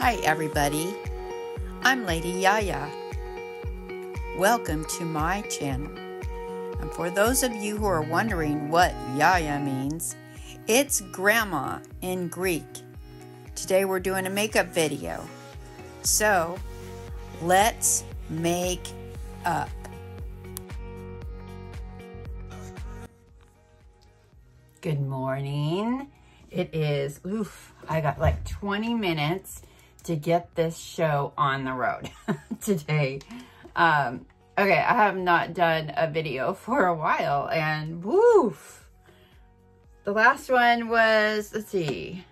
Hi, everybody. I'm Lady Yaya. Welcome to my channel. And for those of you who are wondering what Yaya means, it's Grandma in Greek. Today we're doing a makeup video. So, let's make up. Good morning. It is, oof, I got like 20 minutes to get this show on the road today. Um, okay, I have not done a video for a while and woof. The last one was, let's see,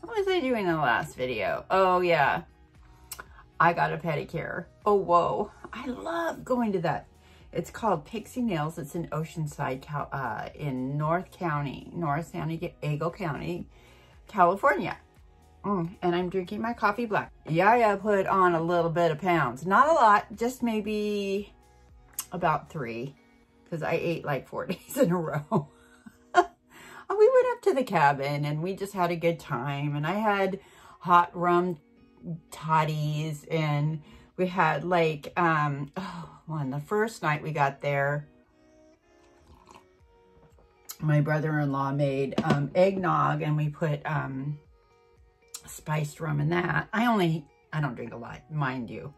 what was I doing in the last video? Oh yeah, I got a pedicure. Oh, whoa. I love going to that. It's called Pixie Nails. It's in Oceanside, uh, in North County, North San Diego County, California. Mm, and I'm drinking my coffee black. Yeah, I put on a little bit of pounds. Not a lot, just maybe about three. Because I ate like four days in a row. we went up to the cabin and we just had a good time. And I had hot rum toddies and we had like, um, oh, one, the first night we got there, my brother-in-law made um, eggnog and we put um, spiced rum in that. I only, I don't drink a lot, mind you.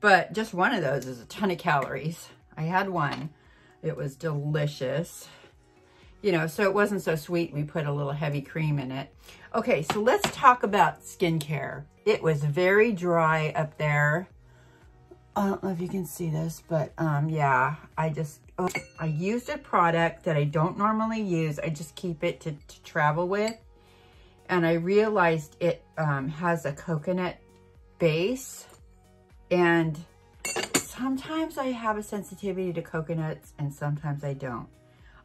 But just one of those is a ton of calories. I had one. It was delicious. You know, so it wasn't so sweet. We put a little heavy cream in it. Okay, so let's talk about skincare. It was very dry up there. I don't know if you can see this, but um, yeah, I just, oh, I used a product that I don't normally use. I just keep it to, to travel with and I realized it um, has a coconut base and sometimes I have a sensitivity to coconuts and sometimes I don't.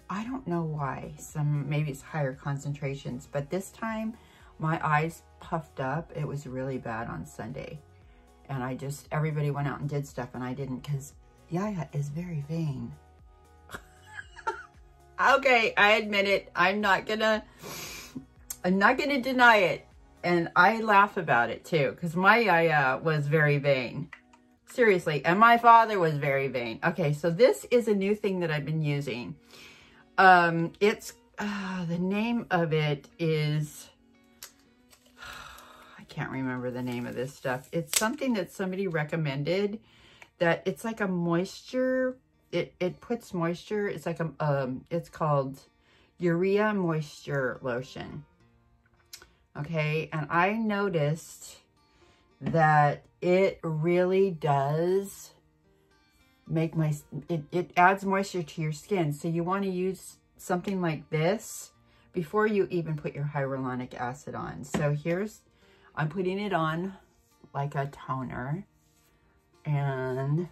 I don't know why. Some Maybe it's higher concentrations, but this time my eyes puffed up. It was really bad on Sunday. And I just, everybody went out and did stuff and I didn't because Yaya is very vain. okay, I admit it. I'm not gonna I'm not going to deny it. And I laugh about it too, because my Yaya was very vain. Seriously, and my father was very vain. Okay, so this is a new thing that I've been using. Um, it's, uh, the name of it is, I can't remember the name of this stuff. It's something that somebody recommended that it's like a moisture, it, it puts moisture, it's like a, um, it's called Urea Moisture Lotion okay? And I noticed that it really does make my, it, it adds moisture to your skin. So you want to use something like this before you even put your hyaluronic acid on. So here's, I'm putting it on like a toner and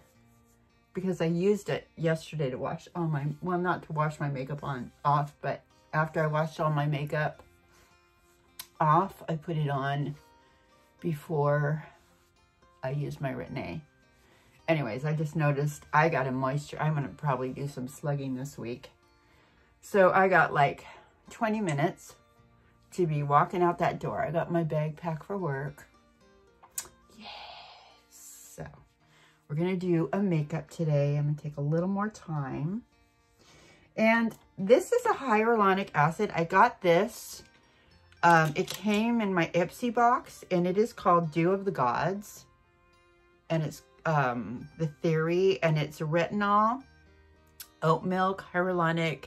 because I used it yesterday to wash all my, well, not to wash my makeup on off, but after I washed all my makeup, off. I put it on before I use my Retin-A. Anyways, I just noticed I got a moisture. I'm going to probably do some slugging this week. So I got like 20 minutes to be walking out that door. I got my bag packed for work. Yes. So we're going to do a makeup today. I'm going to take a little more time. And this is a hyaluronic acid. I got this um, it came in my Ipsy box, and it is called Dew of the Gods. And it's um, the theory, and it's retinol, oat milk, hyaluronic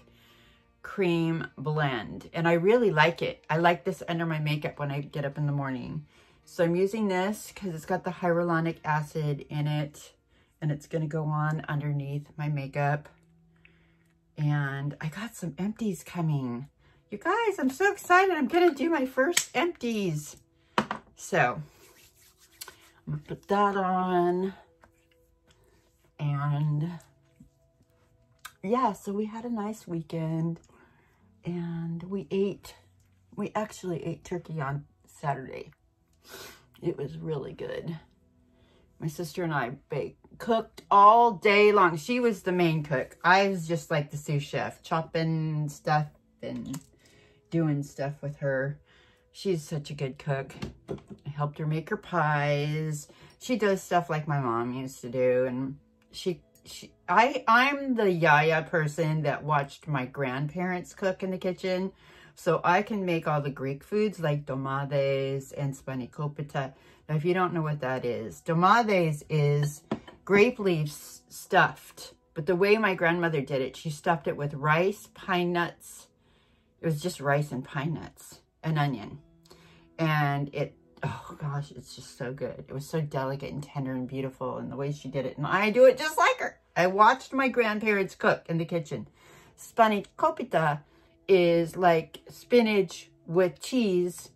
cream blend. And I really like it. I like this under my makeup when I get up in the morning. So I'm using this because it's got the hyaluronic acid in it. And it's going to go on underneath my makeup. And I got some empties coming. You guys, I'm so excited. I'm going to do my first empties. So, I'm going to put that on. And, yeah, so we had a nice weekend. And we ate, we actually ate turkey on Saturday. It was really good. My sister and I baked, cooked all day long. She was the main cook. I was just like the sous chef, chopping stuff and doing stuff with her. She's such a good cook. I helped her make her pies. She does stuff like my mom used to do. And she, she I, I'm the yaya person that watched my grandparents cook in the kitchen. So I can make all the Greek foods like domades and spanakopita. Now, if you don't know what that is, domades is grape leaves stuffed. But the way my grandmother did it, she stuffed it with rice, pine nuts. It was just rice and pine nuts, and onion. And it, oh gosh, it's just so good. It was so delicate and tender and beautiful and the way she did it. And I do it just like her. I watched my grandparents cook in the kitchen. Spanakopita is like spinach with cheese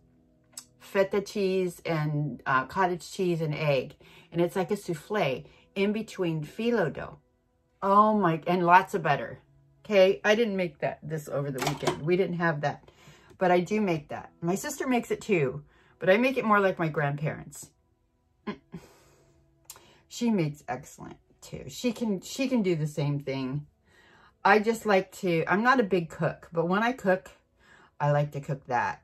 feta cheese and uh, cottage cheese and egg. And it's like a souffle in between phyllo dough. Oh my, and lots of butter. Okay, I didn't make that this over the weekend. We didn't have that. But I do make that. My sister makes it too, but I make it more like my grandparents. She makes excellent too. She can she can do the same thing. I just like to, I'm not a big cook, but when I cook, I like to cook that.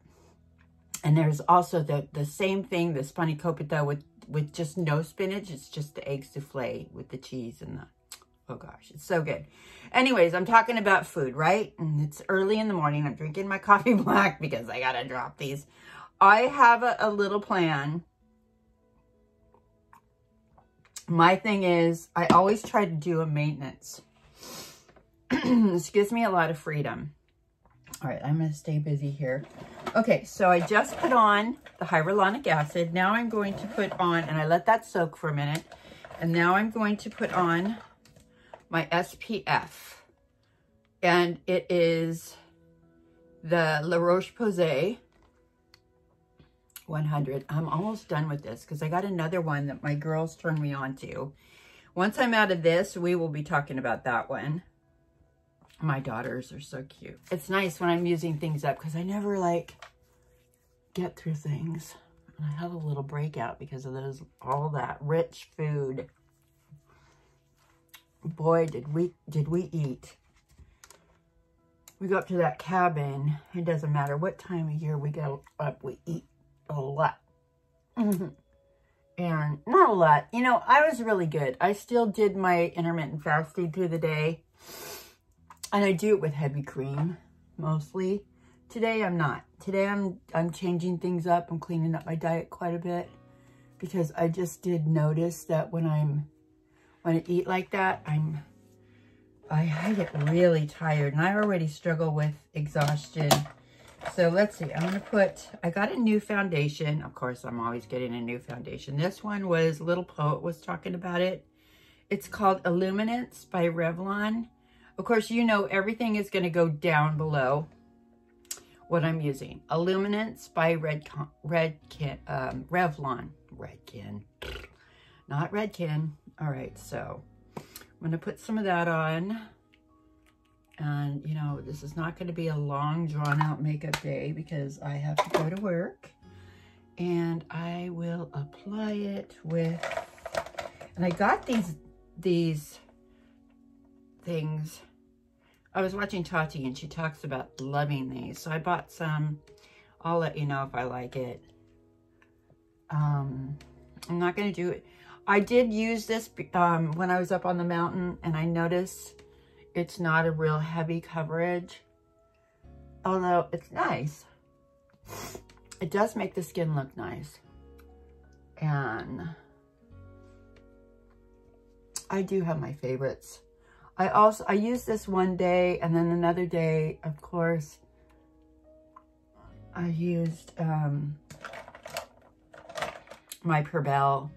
And there's also the, the same thing, the spanakopita with, with just no spinach. It's just the egg souffle with the cheese and the, oh gosh, it's so good. Anyways, I'm talking about food, right? And it's early in the morning. I'm drinking my coffee black because I got to drop these. I have a, a little plan. My thing is, I always try to do a maintenance. this gives me a lot of freedom. All right, I'm going to stay busy here. Okay, so I just put on the hyaluronic acid. Now I'm going to put on, and I let that soak for a minute. And now I'm going to put on my SPF. And it is the La Roche-Posay 100. I'm almost done with this because I got another one that my girls turned me on to. Once I'm out of this, we will be talking about that one. My daughters are so cute. It's nice when I'm using things up because I never like get through things. And I have a little breakout because of those, all that rich food. Boy, did we, did we eat. We go up to that cabin. It doesn't matter what time of year we go up, we eat a lot. Mm-hmm. and not a lot. You know, I was really good. I still did my intermittent fasting through the day. And I do it with heavy cream, mostly. Today, I'm not. Today, I'm, I'm changing things up. I'm cleaning up my diet quite a bit. Because I just did notice that when I'm, when I eat like that, I'm, I, I get really tired. And I already struggle with exhaustion. So let's see, I'm to put, I got a new foundation. Of course, I'm always getting a new foundation. This one was, Little Poet was talking about it. It's called Illuminance by Revlon. Of course, you know everything is going to go down below what I'm using. Illuminance by Redken, Redken, um, Revlon. Redken. Not Redken. All right, so I'm to put some of that on. And, you know, this is not going to be a long, drawn-out makeup day because I have to go to work. And I will apply it with... And I got these, these things I was watching Tati and she talks about loving these. So I bought some. I'll let you know if I like it. Um, I'm not going to do it. I did use this um, when I was up on the mountain and I noticed it's not a real heavy coverage. Although it's nice. It does make the skin look nice. And I do have my favorites. I also, I used this one day and then another day, of course, I used um, my Perbel,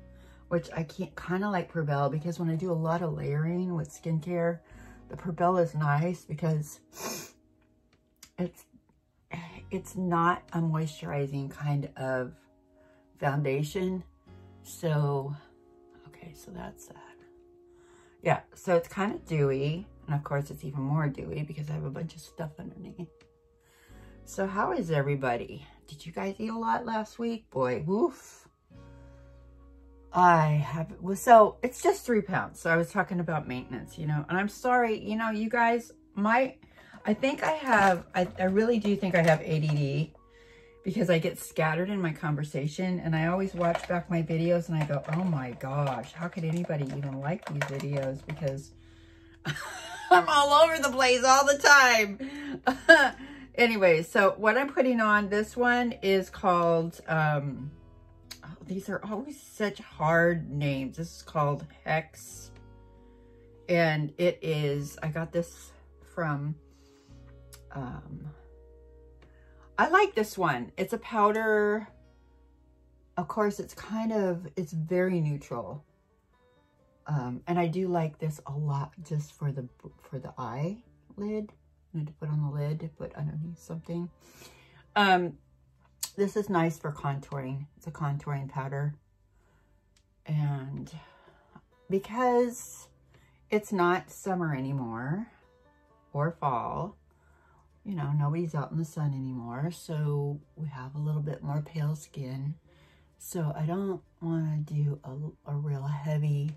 which I can't kind of like Perbel because when I do a lot of layering with skincare, the Perbel is nice because it's it's not a moisturizing kind of foundation. So, okay, so that's that. Yeah, so it's kind of dewy. And of course, it's even more dewy because I have a bunch of stuff underneath. So how is everybody? Did you guys eat a lot last week? Boy, woof. I have, so it's just three pounds. So I was talking about maintenance, you know, and I'm sorry, you know, you guys, my, I think I have, I, I really do think I have ADD because I get scattered in my conversation and I always watch back my videos and I go, oh my gosh, how could anybody even like these videos? Because I'm all over the place all the time. anyway, so what I'm putting on, this one is called, um, oh, these are always such hard names. This is called Hex. And it is, I got this from, um, I like this one. It's a powder. Of course, it's kind of, it's very neutral. Um, and I do like this a lot just for the, for the eye lid. I need to put on the lid put underneath something. Um, this is nice for contouring. It's a contouring powder. And because it's not summer anymore or fall, you know, nobody's out in the sun anymore. So we have a little bit more pale skin. So I don't want to do a, a real heavy,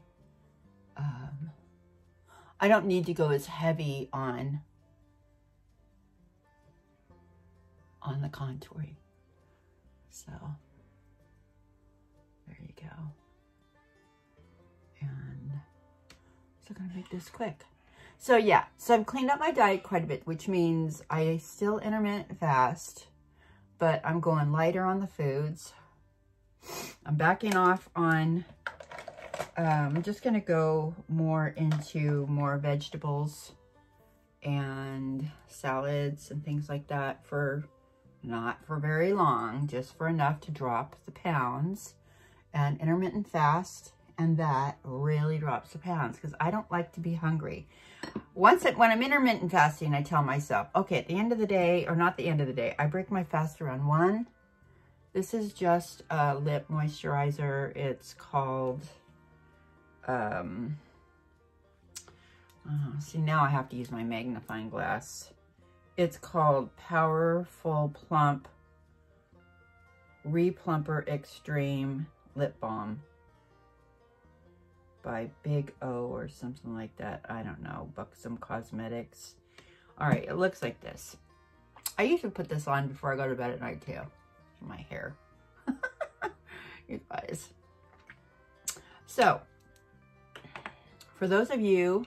um, I don't need to go as heavy on, on the contouring. So there you go. And so I'm to make this quick. So yeah, so I've cleaned up my diet quite a bit, which means I still intermittent fast, but I'm going lighter on the foods. I'm backing off on, um, I'm just going to go more into more vegetables and salads and things like that for not for very long, just for enough to drop the pounds and intermittent fast. And that really drops the pounds because I don't like to be hungry once it, when I'm intermittent fasting, I tell myself, okay, at the end of the day, or not the end of the day, I break my fast around one. This is just a lip moisturizer. It's called, um, uh, see, now I have to use my magnifying glass. It's called Power-Full Plump Replumper Extreme Lip Balm by Big O or something like that. I don't know. Buxom Cosmetics. All right, it looks like this. I usually put this on before I go to bed at night too. My hair. you guys. So, for those of you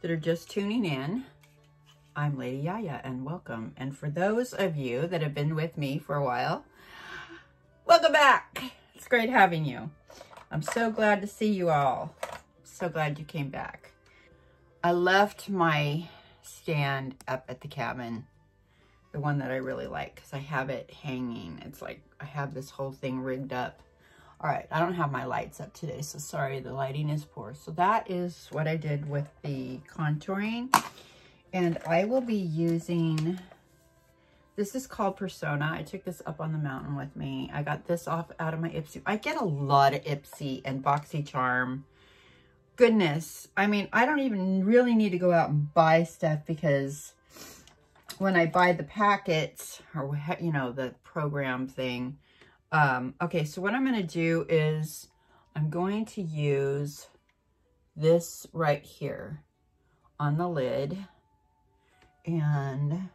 that are just tuning in, I'm Lady Yaya and welcome. And for those of you that have been with me for a while, welcome back. It's great having you. I'm so glad to see you all. So glad you came back. I left my stand up at the cabin, the one that I really like, because I have it hanging. It's like I have this whole thing rigged up. All right, I don't have my lights up today, so sorry, the lighting is poor. So that is what I did with the contouring. And I will be using this is called Persona. I took this up on the mountain with me. I got this off out of my Ipsy. I get a lot of Ipsy and BoxyCharm. Goodness. I mean, I don't even really need to go out and buy stuff because when I buy the packets or, you know, the program thing. Um, okay, so what I'm going to do is I'm going to use this right here on the lid. And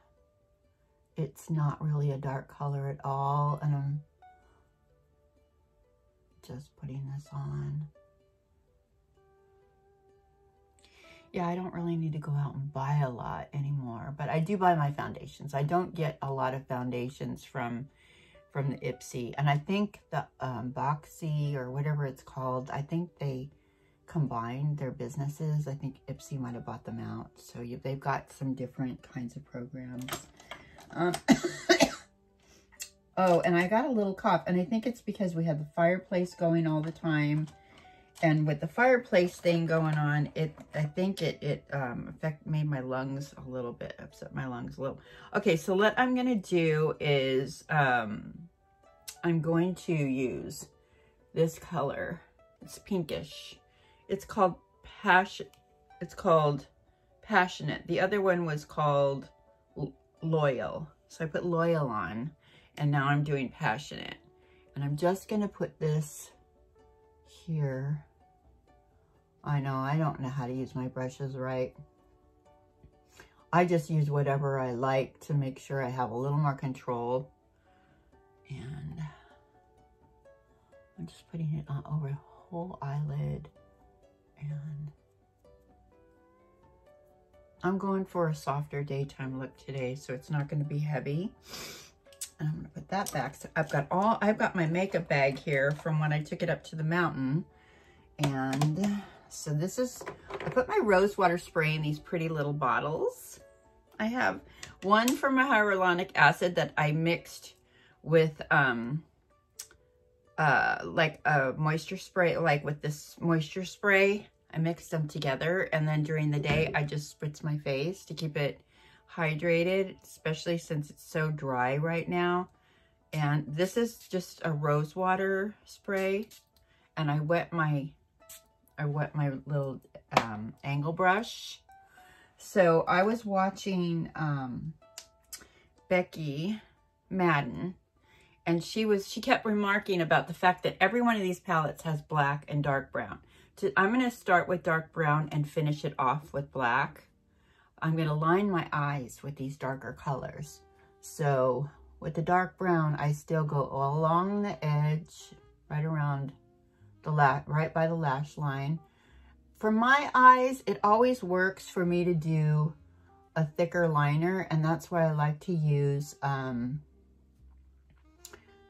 it's not really a dark color at all. And I'm just putting this on. Yeah, I don't really need to go out and buy a lot anymore, but I do buy my foundations. I don't get a lot of foundations from from the Ipsy. And I think the um, Boxy or whatever it's called, I think they combined their businesses. I think Ipsy might have bought them out. So you, they've got some different kinds of programs. Um, oh, and I got a little cough, and I think it's because we had the fireplace going all the time. And with the fireplace thing going on, it I think it it um affect made my lungs a little bit, upset my lungs a little. Okay, so what I'm gonna do is um I'm going to use this color. It's pinkish. It's called passion. It's called passionate. The other one was called loyal. So I put loyal on and now I'm doing passionate. And I'm just going to put this here. I know, I don't know how to use my brushes right. I just use whatever I like to make sure I have a little more control. And I'm just putting it on over the whole eyelid. I'm going for a softer daytime look today, so it's not going to be heavy. And I'm going to put that back. So I've got all, I've got my makeup bag here from when I took it up to the mountain. And so this is, I put my rose water spray in these pretty little bottles. I have one for my hyaluronic acid that I mixed with, um, uh, like a moisture spray, like with this moisture spray. I mixed them together. And then during the day, I just spritz my face to keep it hydrated, especially since it's so dry right now. And this is just a rose water spray. And I wet my, I wet my little um, angle brush. So I was watching um, Becky Madden and she was she kept remarking about the fact that every one of these palettes has black and dark brown. To, I'm going to start with dark brown and finish it off with black. I'm going to line my eyes with these darker colors. So with the dark brown, I still go along the edge, right around the la right by the lash line. For my eyes, it always works for me to do a thicker liner, and that's why I like to use um,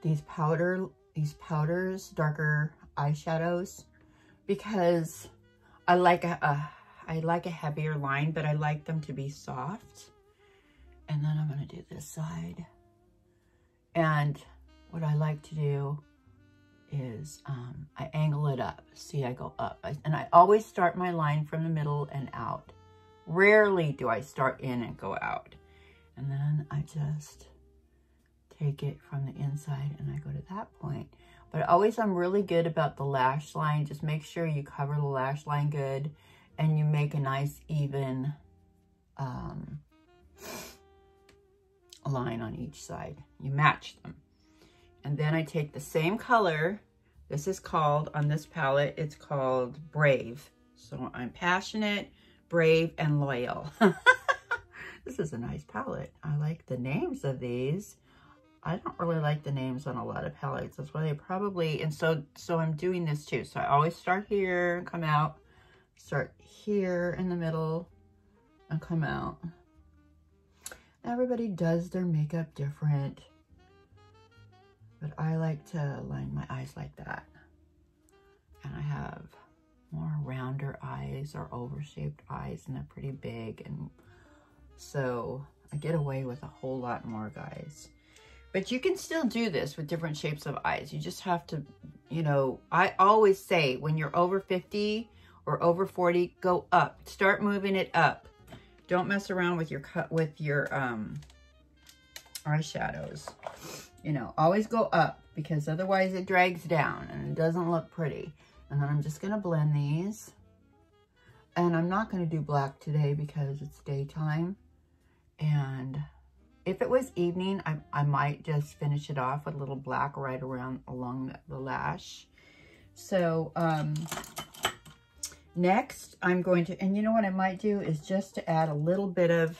these powder, these powders, darker eyeshadows, because I like a, a I like a heavier line, but I like them to be soft. And then I'm going to do this side. And what I like to do is um, I angle it up. See, I go up. I, and I always start my line from the middle and out. Rarely do I start in and go out. And then I just take it from the inside and I go to that point. But always I'm really good about the lash line. Just make sure you cover the lash line good and you make a nice even um, line on each side. You match them. And then I take the same color. This is called, on this palette, it's called Brave. So I'm passionate, brave, and loyal. this is a nice palette. I like the names of these. I don't really like the names on a lot of palettes. That's why they probably, and so, so I'm doing this too. So I always start here and come out start here in the middle and come out. Everybody does their makeup different, but I like to line my eyes like that. And I have more rounder eyes or oval-shaped eyes and they're pretty big. And so I get away with a whole lot more, guys. But you can still do this with different shapes of eyes. You just have to, you know, I always say when you're over 50, or over 40, go up. Start moving it up. Don't mess around with your cut with your um, eyeshadows. You know, always go up because otherwise it drags down and it doesn't look pretty. And then I'm just going to blend these. And I'm not going to do black today because it's daytime. And if it was evening, I, I might just finish it off with a little black right around along the, the lash. So, um, Next, I'm going to, and you know what I might do is just to add a little bit of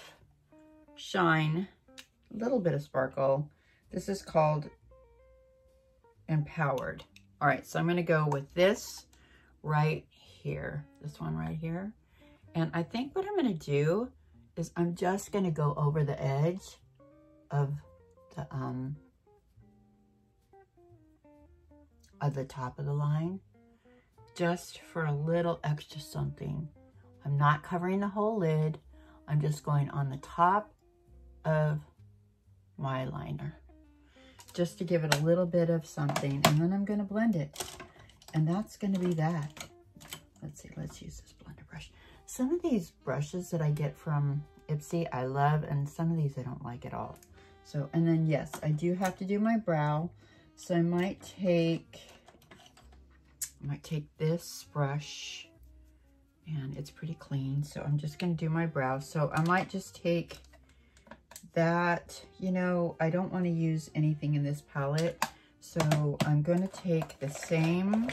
shine, a little bit of sparkle. This is called Empowered. All right, so I'm going to go with this right here, this one right here. And I think what I'm going to do is I'm just going to go over the edge of the, um, of the top of the line just for a little extra something. I'm not covering the whole lid. I'm just going on the top of my liner just to give it a little bit of something. And then I'm going to blend it. And that's going to be that. Let's see. Let's use this blender brush. Some of these brushes that I get from Ipsy, I love. And some of these I don't like at all. So, and then yes, I do have to do my brow. So I might take I might take this brush and it's pretty clean. So I'm just going to do my brow. So I might just take that, you know, I don't want to use anything in this palette. So I'm going to take the same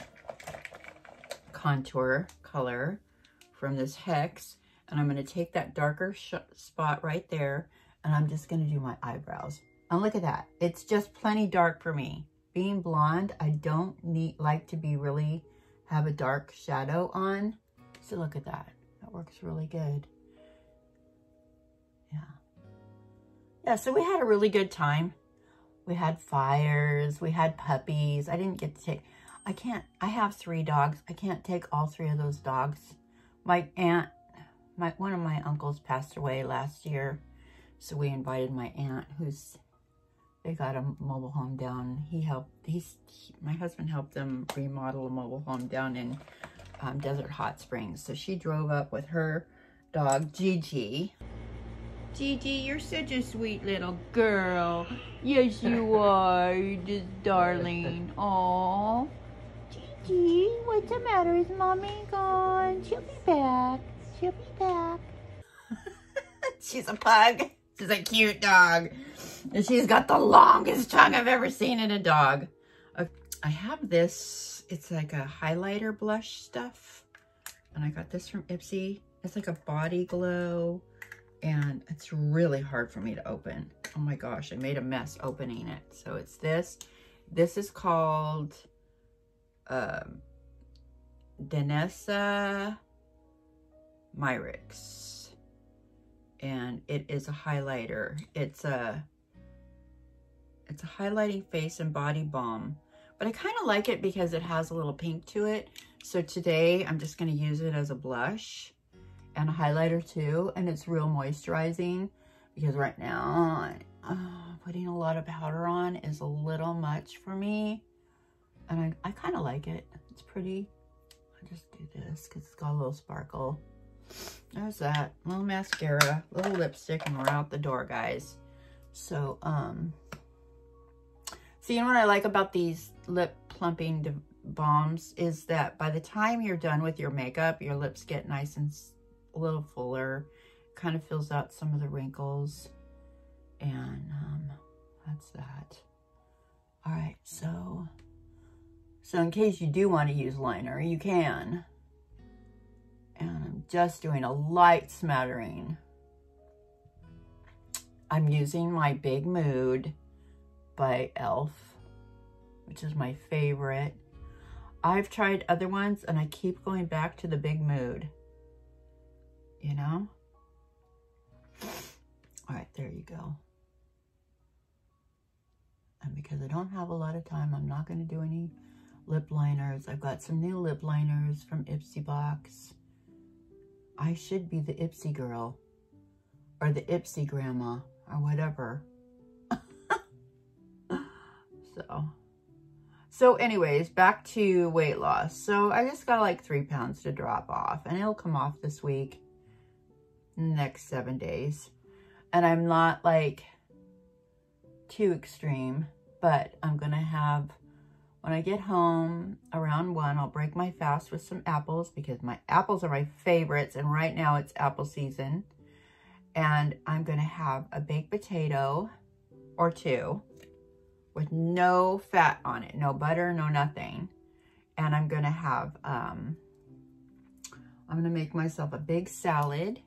contour color from this Hex and I'm going to take that darker spot right there and I'm just going to do my eyebrows. And look at that. It's just plenty dark for me. Being blonde, I don't need like to be really have a dark shadow on. So look at that. That works really good. Yeah. Yeah, so we had a really good time. We had fires. We had puppies. I didn't get to take... I can't... I have three dogs. I can't take all three of those dogs. My aunt... My One of my uncles passed away last year. So we invited my aunt who's they got a mobile home down. He helped, he's, he, my husband helped them remodel a mobile home down in um, Desert Hot Springs. So she drove up with her dog, Gigi. Gigi, you're such a sweet little girl. Yes, you are. You're just darling. Aww. Gigi, what's the matter? Is mommy gone? She'll be back. She'll be back. She's a pug. She's a cute dog. And she's got the longest tongue I've ever seen in a dog. Uh, I have this. It's like a highlighter blush stuff. And I got this from Ipsy. It's like a body glow. And it's really hard for me to open. Oh my gosh, I made a mess opening it. So it's this. This is called um, Danessa Myricks. And it is a highlighter. It's a it's a highlighting face and body balm. But I kind of like it because it has a little pink to it. So today I'm just going to use it as a blush and a highlighter too. And it's real moisturizing because right now uh, putting a lot of powder on is a little much for me. And I, I kind of like it. It's pretty. I just do this because it's got a little sparkle. There's that. Little mascara, little lipstick, and we're out the door, guys. So, um, See, what I like about these lip plumping balms is that by the time you're done with your makeup, your lips get nice and a little fuller. Kind of fills out some of the wrinkles. And um, that's that. All right, so, so in case you do want to use liner, you can. And I'm just doing a light smattering. I'm using my Big Mood by e.l.f., which is my favorite. I've tried other ones and I keep going back to the Big Mood. You know? All right, there you go. And because I don't have a lot of time, I'm not going to do any lip liners. I've got some new lip liners from Ipsy Box. I should be the Ipsy girl or the Ipsy grandma or whatever. So, so anyways, back to weight loss. So I just got like three pounds to drop off and it'll come off this week, next seven days. And I'm not like too extreme, but I'm going to have, when I get home around one, I'll break my fast with some apples because my apples are my favorites. And right now it's apple season. And I'm going to have a baked potato or two with no fat on it, no butter, no nothing. And I'm going to have, um, I'm going to make myself a big salad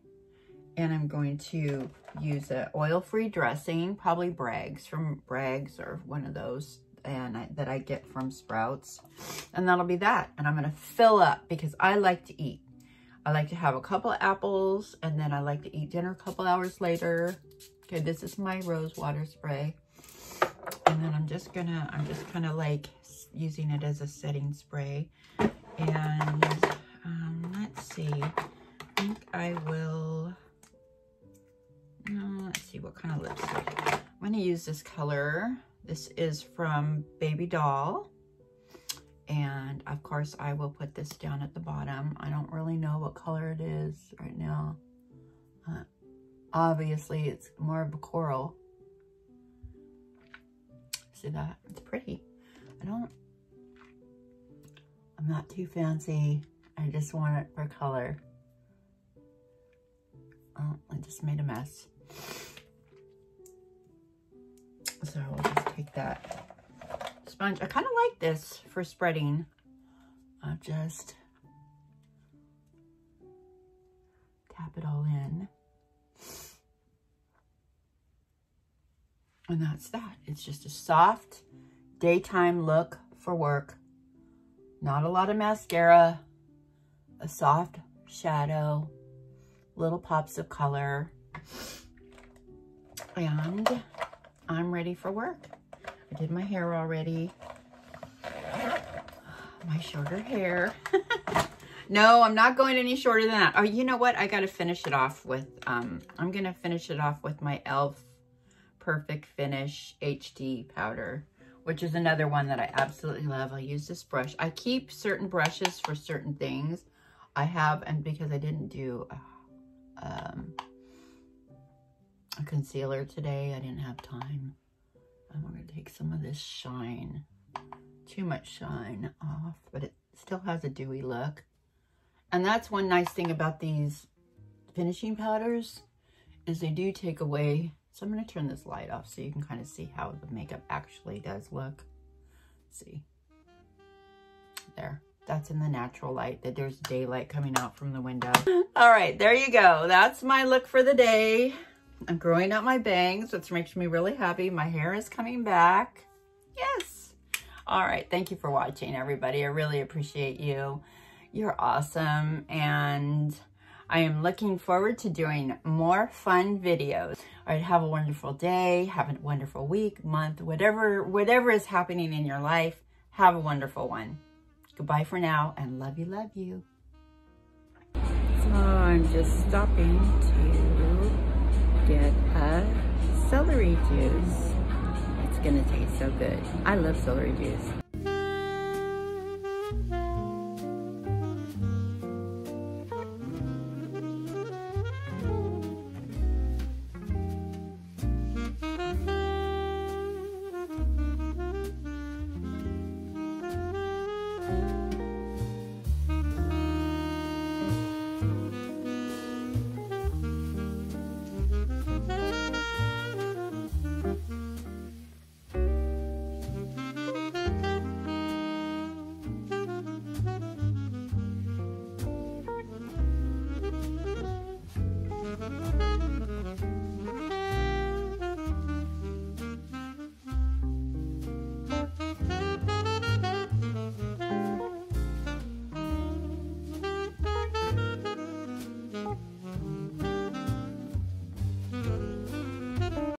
and I'm going to use an oil-free dressing, probably Bragg's from Bragg's or one of those and I, that I get from Sprouts. And that'll be that. And I'm going to fill up because I like to eat. I like to have a couple apples and then I like to eat dinner a couple hours later. Okay, this is my rose water spray. And then I'm just gonna, I'm just kind of like using it as a setting spray. And um, let's see, I think I will, uh, let's see what kind of lipstick. I'm gonna use this color. This is from Baby Doll. And of course I will put this down at the bottom. I don't really know what color it is right now. Uh, obviously it's more of a coral see that? It's pretty. I don't, I'm not too fancy. I just want it for color. Oh, I just made a mess. So I'll just take that sponge. I kind of like this for spreading. I'll just tap it all in. And that's that. It's just a soft daytime look for work. Not a lot of mascara. A soft shadow. Little pops of color. And I'm ready for work. I did my hair already. My shorter hair. no, I'm not going any shorter than that. Oh, you know what? I got to finish it off with, um, I'm going to finish it off with my e.l.f. Perfect Finish HD powder, which is another one that I absolutely love. I'll use this brush. I keep certain brushes for certain things. I have, and because I didn't do uh, um, a concealer today, I didn't have time. I'm going to take some of this shine, too much shine off, but it still has a dewy look. And that's one nice thing about these finishing powders is they do take away so I'm going to turn this light off so you can kind of see how the makeup actually does look. Let's see. There. That's in the natural light. That There's daylight coming out from the window. All right, there you go. That's my look for the day. I'm growing out my bangs, which makes me really happy. My hair is coming back. Yes. All right. Thank you for watching, everybody. I really appreciate you. You're awesome. And I am looking forward to doing more fun videos. All right, have a wonderful day, have a wonderful week, month, whatever, whatever is happening in your life, have a wonderful one. Goodbye for now and love you, love you. So I'm just stopping to get a celery juice. It's gonna taste so good. I love celery juice.